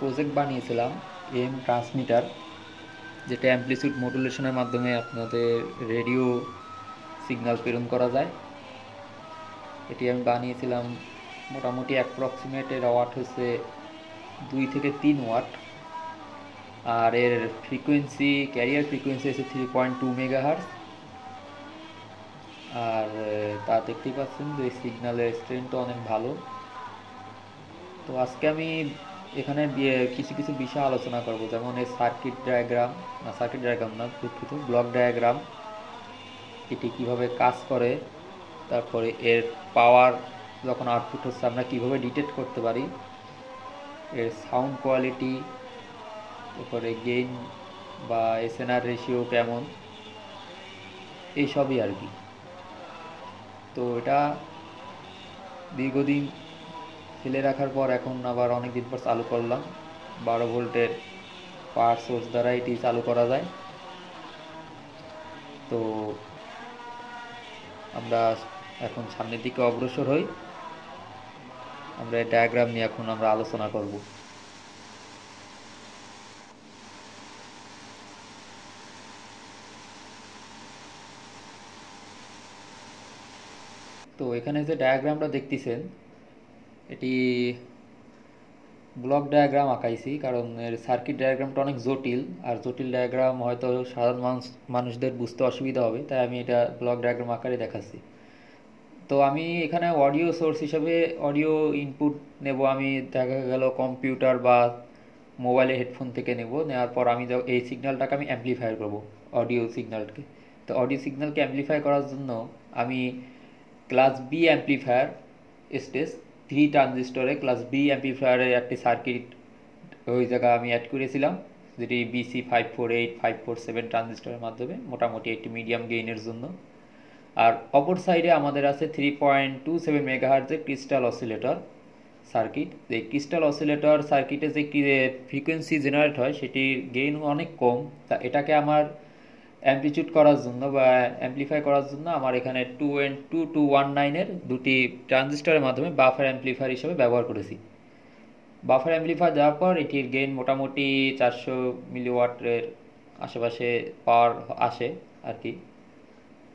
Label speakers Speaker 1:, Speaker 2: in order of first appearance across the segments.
Speaker 1: Project বানিয়েছিলাম M transmitter যেটা amplitude মডুলেশনের মাধ্যমে আপনাদের রেডিও সিগন্যাল প্রেরণ করা যায়। এটি আমি বানিয়েছিলাম মোটামুটি অ্যাপ্রক্সিমেট এর ওয়াট হচ্ছে দুই থেকে তিন ওয়াট আর এর ফ্রিকোয়েন্সি ক্যারিয়ার ফ্রিকোয়েন্সি হচ্ছে থ্রি পয়েন্ট টু মেগাহার্স আর তা দেখতেই পাচ্ছেন যে সিগন্যালের স্ট্রেনটা অনেক ভালো। তো আজকে আমি এখানে কিছু কিছু বিষয় আলোচনা করব, যেমন এই সার্কিট ডায়াগ্রাম না সার্কিট ডায়াগ্রাম না, দুঃখিত ব্লক ডায়াগ্রাম এটি কীভাবে কাজ করে, তারপরে এর পাওয়ার যখন আউটপুট হচ্ছে, আমরা কীভাবে ডিটেক্ট করতে পারি, এর সাউন্ড কোয়ালিটি তারপরে গেইন বা এসএনআর রেশিও কেমন এইসবই আর কি। তো এটা দীর্ঘদিন ফেলে রাখার পর এখন আবার অনেক দিন পর চালু করলাম। বারো ভোল্টের পাওয়ার সোর্স দ্বারা এটি চালু করা যায়। তো আমরা এখন সামনের দিকে অগ্রসর হই। আমরা এই ডায়াগ্রাম নিয়ে এখন আমরা আলোচনা করব। তো এখানে যে ডায়াগ্রামটা দেখতেছেন এটি ব্লক ডায়াগ্রাম আঁকাইছি, কারণ এর সার্কিট ডায়াগ্রামটা অনেক জটিল, আর জটিল ডায়াগ্রাম হয়তো সাধারণ মানুষ, মানুষদের বুঝতে অসুবিধা হবে, তাই আমি এটা ব্লক ডায়াগ্রাম আকারে দেখাচ্ছি। তো আমি এখানে অডিও সোর্স হিসাবে অডিও ইনপুট নেব, আমি দেখা গেল কম্পিউটার বা মোবাইলে হেডফোন থেকে নেব, নেওয়ার পর আমি এই সিগন্যালটাকে আমি অ্যাম্পলিফায়ার করব অডিও সিগন্যালকে তো অডিও সিগন্যালকে অ্যাম্পলিফাই করার জন্য আমি class B amplifier stage three ট্রানজিস্টরে class B অ্যাম্পলিফায়ারের একটি সার্কিট ওই জায়গায় আমি অ্যাড করেছিলাম, যেটি BC five four eight five four seven ট্রানজিস্টরের মাধ্যমে, মোটামুটি একটি মিডিয়াম গেইনের জন্য। আর অপর সাইডে আমাদের আছে থ্রি পয়েন্ট টু সেভেন মেগাহার্জের ক্রিস্টাল অসিলেটর সার্কিট এই ক্রিস্টাল অসিলেটর সার্কিটে যে ফ্রিকোয়েন্সি জেনারেট হয়, সেটির গেইন অনেক কম। তা এটাকে আমার অ্যাম্পলিচিউড করার জন্য বা অ্যাম্পলিফাই করার জন্য আমার এখানে two N two two one নাইনের দুটি ট্রানজিস্টরের মাধ্যমে বাফার অ্যাম্পলিফায়ার হিসেবে ব্যবহার করেছি। বাফার অ্যাম্পলিফায়ার দেওয়ার পর এটির গেইন মোটামুটি চারশো মিলিওয়াটের আশেপাশে পাওয়ার আসে আর কি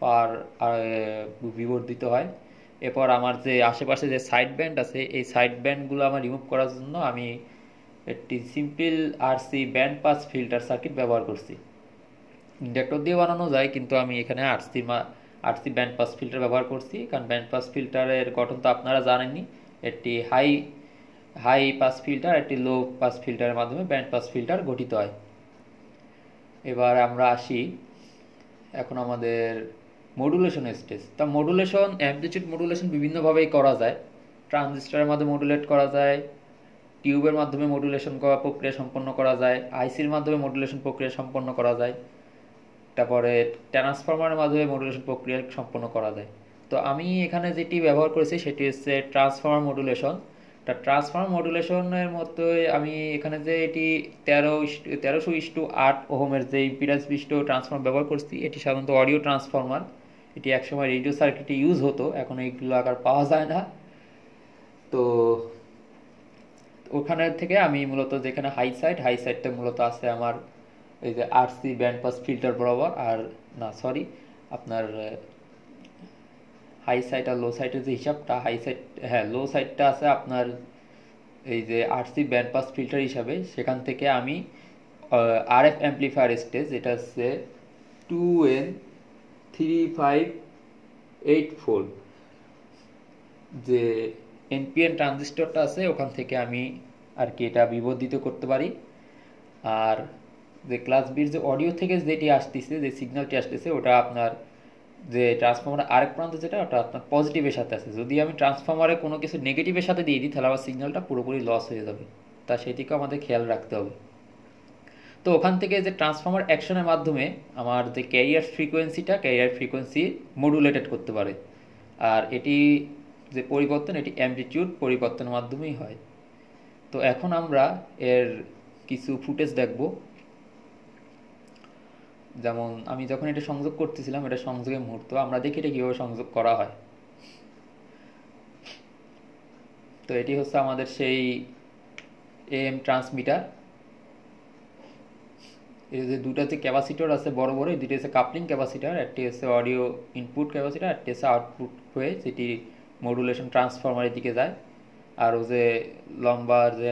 Speaker 1: পাওয়ার বিবর্ধিত হয়। এরপর আমার যে আশেপাশে যে সাইড ব্যান্ড আছে, এই সাইড ব্যান্ডগুলো আমার রিমুভ করার জন্য আমি একটি simple RC band pass filter circuit ব্যবহার করছি। ইন্ডাক্টর দিয়ে বানানো যায়, কিন্তু আমি এখানে RC RC band pass filter ব্যবহার করছি, কারণ ব্যান্ড পাস ফিল্টারের গঠন তো আপনারা জানেননি একটি হাই হাই পাস ফিল্টার একটি লো পাস ফিল্টারের মাধ্যমে ব্যান্ড পাস ফিল্টার গঠিত হয়। এবার আমরা আসি এখন আমাদের মডুলেশন স্টেজ তা মডুলেশন অ্যাম্পলিচিউড মডুলেশন বিভিন্নভাবেই করা যায়। ট্রানজিস্টারের মাধ্যমে মডুলেট করা যায় টিউবের মাধ্যমে মডুলেশন করা প্রক্রিয়া সম্পন্ন করা যায় আইসির মাধ্যমে মডুলেশন প্রক্রিয়া সম্পন্ন করা যায়। তারপরে ট্রান্সফরমারের মাধ্যমে মডুলেশন প্রক্রিয়া সম্পন্ন করা যায়। তো আমি এখানে যেটি ব্যবহার করেছি, সেটি হচ্ছে ট্রান্সফর্মার মডুলেশন তা ট্রান্সফর্মার মডুলেশনের মধ্যে আমি এখানে যে এটি তেরো তেরোশো ইস্টু আট ওহমের যে ইম্পিডেন্স বিষ্ট ট্রান্সফর্মার ব্যবহার করছি, এটি সাধারণত অডিও ট্রান্সফর্মার এটি একসময় রেডিও সার্কিটে ইউজ হতো, এখন এইগুলো আকার পাওয়া যায় না। তো ওখানে থেকে আমি মূলত যেখানে হাই সাইড হাই সাইডটা মূলত আছে আমার এই যে আরসি ব্যান্ড পাস ফিল্টার বরাবর, আর না সরি আপনার হাই সাইড আর লো সাইডের যে হিসাবটা হাই সাইড হ্যাঁ লো সাইডটা আছে আপনার এই যে আরসি ব্যান্ড পাস ফিল্টার হিসাবে, সেখান থেকে আমি আর এফ অ্যাম্পলিফায়ার স্টেজ এটা হচ্ছে two N three five eight four যে এনপিএন ট্রানজিস্টরটা আছে, ওখান থেকে আমি আর কি এটা বিবর্ধিত করতে পারি। আর যে ক্লাস বির যে অডিও থেকে যেটি আসতেছে, যে সিগন্যালটি আসতেছে, ওটা আপনার যে ট্রান্সফর্মার আরেক প্রান্ত যেটা, ওটা আপনার পজিটিভের সাথে আছে। যদি আমি ট্রান্সফর্মারে কোনো কিছু নেগেটিভের সাথে দিয়ে দিই, তাহলে আমার সিগন্যালটা পুরোপুরি লস হয়ে যাবে। তা সেদিকেও আমাদের খেয়াল রাখতে হবে। তো ওখান থেকে যে ট্রান্সফর্মার অ্যাকশনের মাধ্যমে আমার যে ক্যারিয়ার ফ্রিকোয়েন্সিটা ক্যারিয়ার ফ্রিকোয়েন্সি মডুলেটেড করতে পারে। আর এটি যে পরিবর্তন, এটি অ্যাম্পলিটিউড পরিবর্তনের মাধ্যমেই হয়। তো এখন আমরা এর কিছু ফুটেজ দেখব। যেমন আমি যখন এটা সংযোগ করতেছিলাম, এটা সংযোগের মুহূর্ত, আমরা দেখি এটা কীভাবে সংযোগ করা হয়। তো এটি হচ্ছে আমাদের সেই এম ট্রান্সমিটার এই যে দুটো হচ্ছে ক্যাপাসিটর আছে বড় বড় দুটো হচ্ছে কাপলিং ক্যাপাসিটার একটি হচ্ছে অডিও ইনপুট ক্যাপাসিটার একটি হচ্ছে আউটপুট হয়ে যেটি মডুলেশন ট্রান্সফরমারের দিকে যায়। আর ও যে লম্বার যে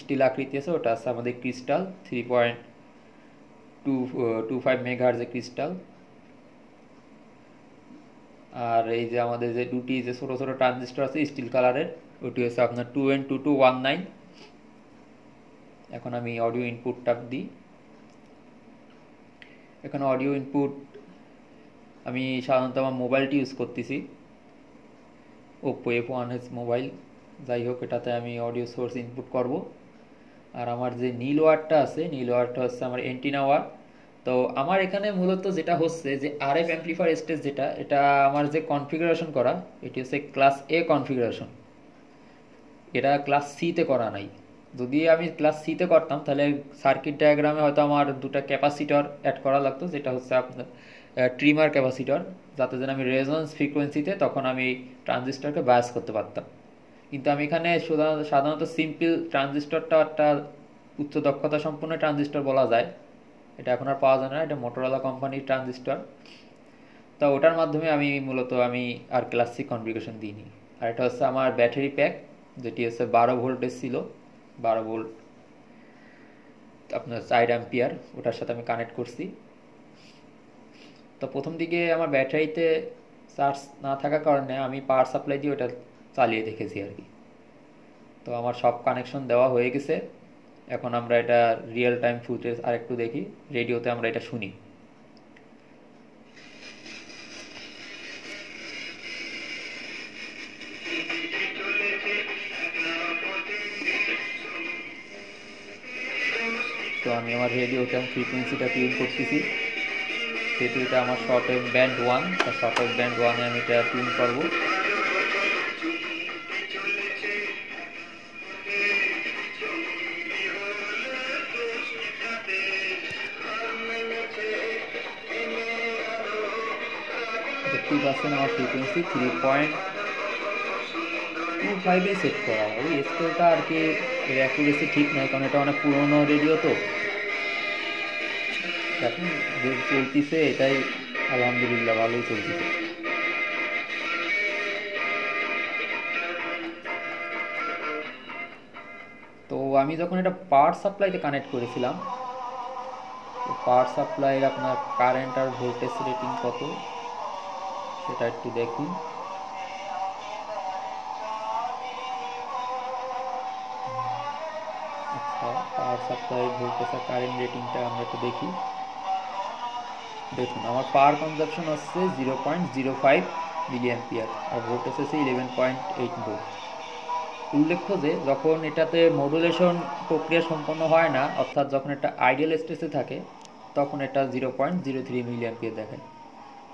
Speaker 1: স্টিল আকৃতি আছে, ওটা আছে আমাদের crystal three point two two five মেঘার যে ক্রিস্টাল। আর এই যে আমাদের যে দুটি যে ছোটো ছোটো ট্রানজিস্টর আছে স্টিল কালারের, ওটি হচ্ছে আপনার two N two two one nine. এখন আমি অডিও ইনপুটটা দিই। এখানে অডিও ইনপুট আমি সাধারণত আমার মোবাইলটি ইউজ করতেছি। Oppo F one S mobile যাই হোক, এটাতে আমি অডিও সোর্স ইনপুট করব। আর আমার যে নীল ওয়ারটা আছে, নীল ওয়ারটা হচ্ছে আমার এন্টিনা ওয়ার তো আমার এখানে মূলত যেটা হচ্ছে যে আর এফ অ্যাম্পলিফায়ার স্টেজ যেটা, এটা আমার যে কনফিগারেশন করা এটি হচ্ছে ক্লাস এ কনফিগারেশন এটা ক্লাস সিতে করা নাই। যদি আমি ক্লাস সিতে করতাম, তাহলে সার্কিট ডায়াগ্রামে হয়তো আমার দুটা ক্যাপাসিটর অ্যাড করা লাগতো, যেটা হচ্ছে আপনার ট্রিমার ক্যাপাসিটর যাতে যেন আমি রেজন্স ফ্রিকোয়েন্সিতে তখন আমি ট্রানজিস্টরকে বায়াস করতে পারতাম। কিন্তু আমি এখানে সাধারণত সিম্পল ট্রানজিস্টরটা একটা উচ্চ দক্ষতা সম্পন্ন ট্রানজিস্টর বলা যায়। এটা এখন আর পাওয়া যায় না, এটা মোটরওয়ালা কোম্পানির ট্রানজিস্টর তো ওটার মাধ্যমে আমি মূলত আমি আর ক্লাসিক কনফিগারেশন দিইনি। আর এটা হচ্ছে আমার ব্যাটারি প্যাক যেটি হচ্ছে বারো ভোল্টের ছিল, বারো ভোল্ট আপনার চার অ্যাম্পিয়ার ওটার সাথে আমি কানেক্ট করছি। তো প্রথম দিকে আমার ব্যাটারিতে চার্জ না থাকার কারণে আমি পাওয়ার সাপ্লাই দিয়ে ওটা চালিয়ে দেখেছি আর কি। তো আমার সব কানেকশন দেওয়া হয়ে গেছে। এখন আমরা এটা রিয়েল টাইম ফুটেজ আর একটু দেখি রেডিওতে আমরা এটা শুনি। তো আমি আমার রেডিওতে আমি ফ্রিকুয়েন্সিটা টিউন করতেছি। যেহেতু এটা আমার short band one short band ওয়ানে আমি এটা টিউন করব। দেখতেই পাচ্ছেন আমার ফ্রিকোয়েন্সি থ্রি পয়েন্ট টু ফাইভে সেট করা। ওই স্কেলটা আর কি অ্যাকুরেসি ঠিক নয় কারণ এটা অনেক পুরোনো রেডিও তো। এখন চলতিছে, এটাই আলহামদুলিল্লাহ ভালোই চলতেছে। তো আমি যখন এটা পাওয়ার সাপ্লাইতে কানেক্ট করেছিলাম পাওয়ার সাপ্লাইয়ের আপনার কারেন্ট আর ভোল্টেজ রেটিং কত? সেটা একটু দেখুন। আচ্ছা পাওয়ার সাপ্লাই ভোল্টেজ আর কারেন্ট রেটিংটা আমরা একটু দেখি। দেখুন, আমার পাওয়ার কনজাপশন হচ্ছে zero point zero five milli ampere আর ভোল্টেজ হচ্ছে ইলেভেন পয়েন্ট এইট ভোল্ট। উল্লেখ্য যে, যখন এটাতে মডুলেশন প্রক্রিয়া সম্পন্ন হয় না, অর্থাৎ যখন এটা আইডিয়াল স্টেজে থাকে, তখন এটা zero point zero three milli ampere দেখায়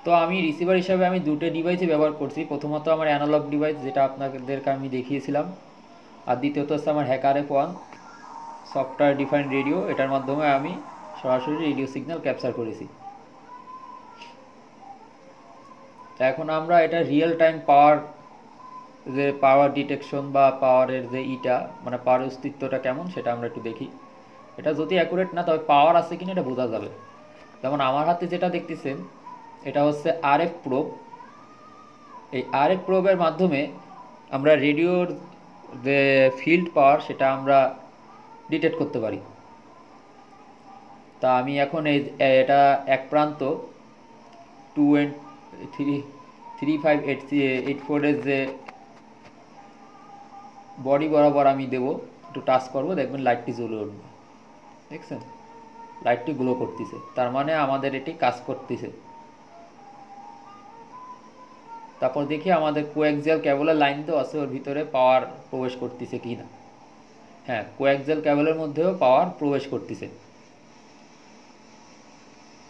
Speaker 1: তো আমি রিসিভার হিসাবে আমি দুটো ডিভাইসই ব্যবহার করছি। প্রথমত আমার অ্যানালগ ডিভাইস যেটা আপনাদেরকে আমি দেখিয়েছিলাম। আর দ্বিতীয়ত হচ্ছে আমার hacker F one software defined radio এটার মাধ্যমে আমি সরাসরি রেডিও সিগন্যাল ক্যাপচার করেছি। এখন আমরা এটা রিয়েল টাইম পাওয়ার যে পাওয়ার ডিটেকশন বা পাওয়ারের যে ইটা মানে পাওয়ার অস্তিত্বটা কেমন, সেটা আমরা একটু দেখি। এটা যদি অ্যাকুরেট না, তবে পাওয়ার আছে কিনা, এটা বোঝা যাবে। যেমন আমার হাতে যেটা দেখতেছেন এটা হচ্ছে আরএফ প্রোব এই আরএফ প্রোবের মাধ্যমে আমরা রেডিওর যে ফিল্ড পাওয়ার সেটা আমরা ডিটেক্ট করতে পারি। তা আমি এখন এই, এটা এক প্রান্ত two N three three five eight eight ফোরের যে বডি বরাবর আমি দেবো, একটু টাচ করব, দেখবেন লাইটটি জ্বলে উঠবে। দেখছেন? লাইটটি গ্লো করতেছে। তার মানে আমাদের এটি কাজ করতেছে। তারপর দেখি আমাদের কোয়াক্সিয়াল ক্যাবলের লাইন তো আছে ওর ভিতরে পাওয়ার প্রবেশ করতেছে কি না হ্যাঁ কোয়াক্সিয়াল ক্যাবলের মধ্যেও পাওয়ার প্রবেশ করতেছে।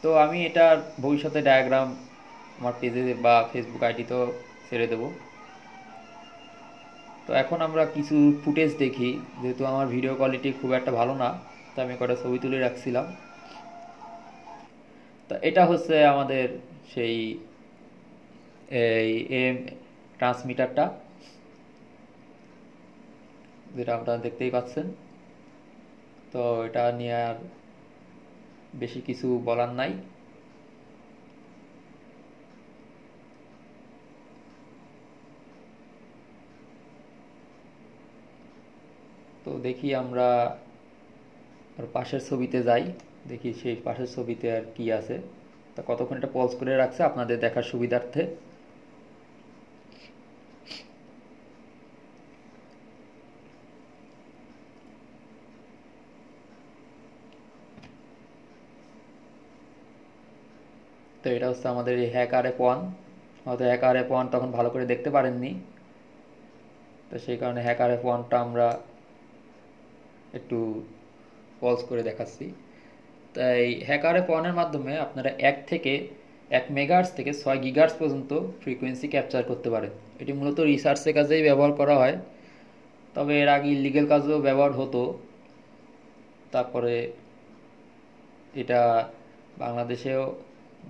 Speaker 1: তো আমি এটার ভবিষ্যতে ডায়াগ্রাম আমার পেজে বা ফেসবুক আইডিতেও ছেড়ে দেব। তো এখন আমরা কিছু ফুটেজ দেখি, যেহেতু আমার ভিডিও কোয়ালিটি খুব একটা ভালো না, তো আমি কটা ছবি তুলে রাখছিলাম। তো এটা হচ্ছে আমাদের সেই এই এম ট্রান্সমিটারটা যেটা আপনারা দেখতেই পাচ্ছেন। তো এটা নিয়ে আর বেশি কিছু বলার নাই। তো দেখি আমরা পাশের ছবিতে যাই। দেখি সেই পাশের ছবিতে আর কি আছে। তা কতক্ষণ এটা পজ করে রাখছে? আপনাদের দেখার সুবিধার্থে। তো এটা হচ্ছে আমাদের এই হ্যাকার অ্যাপ ওয়ান হয়তো হ্যাকার অ্যাপ ওয়ান তখন ভালো করে দেখতে পারেননি। তো সেই কারণে হ্যাকার অ্যাপ ওয়ানটা আমরা একটু পজ করে দেখাচ্ছি। তাই হ্যাকার অ্যাপ ওয়ানের মাধ্যমে আপনারা এক থেকে এক মেগার্স থেকে ছয় গিগার্স পর্যন্ত ফ্রিকোয়েন্সি ক্যাপচার করতে পারেন। এটি মূলত রিসার্চের কাজেই ব্যবহার করা হয়। তবে এর আগে ইলিগেল কাজেও ব্যবহার হতো। তারপরে এটা বাংলাদেশেও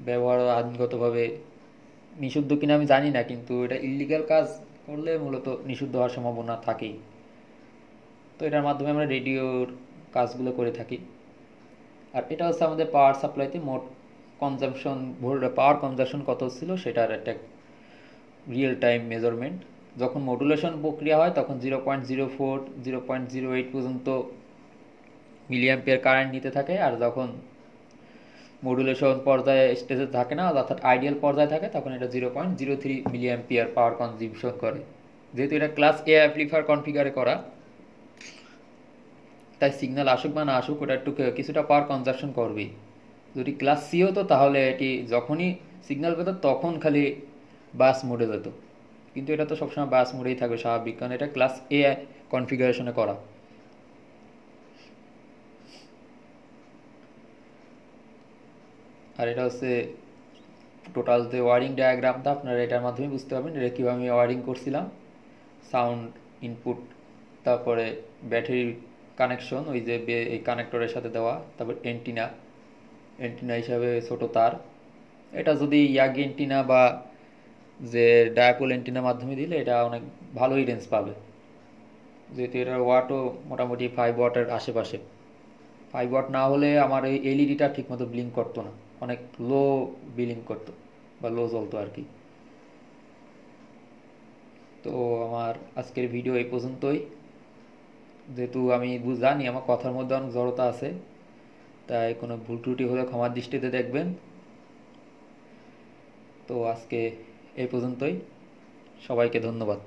Speaker 1: ব্যবহার আইনগতভাবে নিষিদ্ধ কিনা আমি জানি না, কিন্তু এটা ইলিগাল কাজ করলে মূলত নিষিদ্ধ হওয়ার সম্ভাবনা থাকেই। তো এটার মাধ্যমে আমরা রেডিওর কাজগুলো করে থাকি। আর এটা হচ্ছে আমাদের পাওয়ার সাপ্লাইতে মোট কনজামশন পাওয়ার কনজামশন কত ছিল সেটার একটা রিয়েল টাইম মেজারমেন্ট যখন মডুলেশন প্রক্রিয়া হয় তখন zero point zero four zero point zero eight পর্যন্ত মিলিয়াম্পিয়ার কারেন্ট নিতে থাকে, আর যখন মডুলেশন পর্যায়ে স্টেজে থাকে না, অর্থাৎ আইডিয়াল পর্যায়ে থাকে, তখন এটা zero point zero three milliampere power consumption করে। যেহেতু এটা ক্লাস এ অ্যাপ্লিফার কনফিগারে করা, তাই সিগন্যাল আসুক বা না আসুক, ওটা একটু কিছুটা পাওয়ার কনজাকশন করবেই। যদি ক্লাস সি হতো, তাহলে এটি যখনই সিগন্যাল পেত, তখন খালি বাস মোডে যেত। কিন্তু এটা তো সবসময় বাস মোডেই থাকবে স্বাভাবিক, কারণ এটা ক্লাস এ কনফিগারেশনে করা। আর এটা হচ্ছে টোটাল যে ওয়ারিং ডায়াগ্রামটা আপনারা এটার মাধ্যমে বুঝতে পারবেন এটা কীভাবে আমি ওয়ারিং করছিলাম। সাউন্ড ইনপুট তারপরে ব্যাটারির কানেকশন ওই যে এই কানেক্টরের সাথে দেওয়া, তারপর এন্টিনা এন্টিনা হিসাবে ছোট তার। এটা যদি ইয়াগ এন্টিনা বা যে ডায়াপোল এন্টিনার মাধ্যমে দিলে এটা অনেক ভালোই রেঞ্জ পাবে। যেহেতু এটার ওয়াটও মোটামুটি ফাইভ ওয়াটের আশেপাশে। ফাইভ ওয়াট না হলে আমার এই এলইডিটা ঠিকমতো ব্লিঙ্ক করতো না। অনেক লো বিলিং করতো বা লো জ্বলতো আর কি। তো আমার আজকের ভিডিও এই পর্যন্তই। যেহেতু আমি জানি আমার কথার মধ্যে অনেক জড়তা আছে, তাই কোনো ভুল ত্রুটি হলে ক্ষমার দৃষ্টিতে দেখবেন। তো আজকে এই পর্যন্তই। সবাইকে ধন্যবাদ।